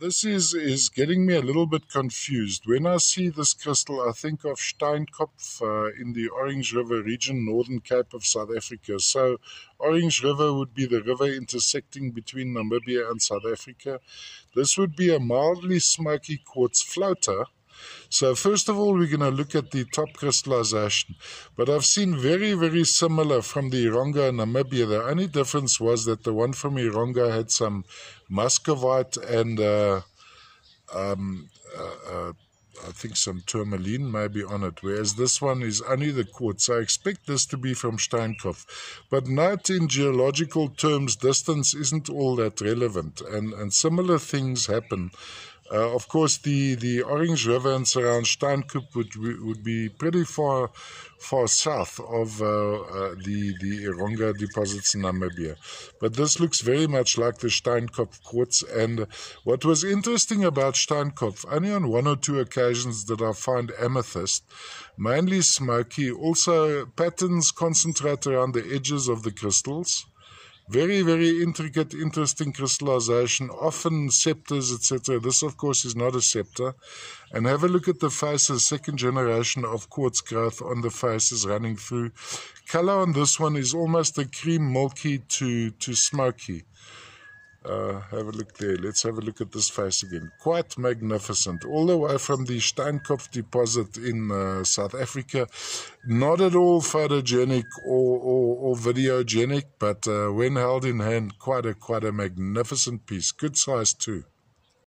This is, is getting me a little bit confused. When I see this crystal, I think of Steinkopf uh, in the Orange River region, Northern Cape of South Africa. So, Orange River would be the river intersecting between Namibia and South Africa. This would be a mildly smoky quartz floater so first of all, we're going to look at the top crystallization. But I've seen very, very similar from the Erongo in Namibia. The only difference was that the one from Erongo had some muscovite and uh, um, uh, uh, I think some tourmaline maybe on it, whereas this one is only the quartz. I expect this to be from Steinkopf. But note in geological terms, distance isn't all that relevant, and, and similar things happen uh, of course, the, the Orange River and surround Steinkopf would, would be pretty far far south of uh, uh, the, the Erongo deposits in Namibia. But this looks very much like the Steinkopf quartz. And what was interesting about Steinkopf, only on one or two occasions did I find amethyst, mainly smoky, also patterns concentrate around the edges of the crystals. Very, very intricate, interesting crystallization, often scepters, etc. This, of course, is not a scepter. And have a look at the faces, second generation of quartz growth on the faces running through. Color on this one is almost a cream milky to, to smoky. Uh, have a look there. Let's have a look at this face again. Quite magnificent. All the way from the Steinkopf deposit in uh, South Africa. Not at all photogenic or, or, or videogenic, but uh, when held in hand, quite a quite a magnificent piece. Good size too.